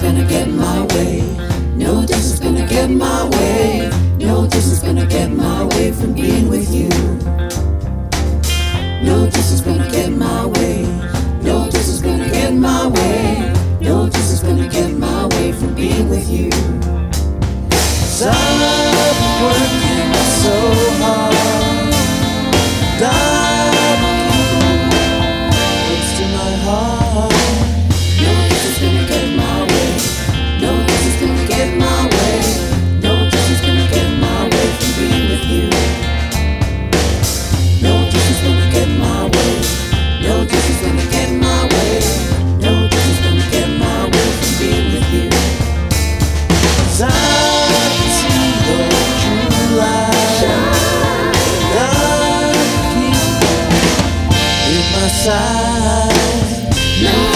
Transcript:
gonna get my way. No distance gonna get my way. No distance gonna get my way from being with you. No distance gonna get my way. No distance gonna get my way. No distance gonna get my way from being with you. side. No.